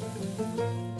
Música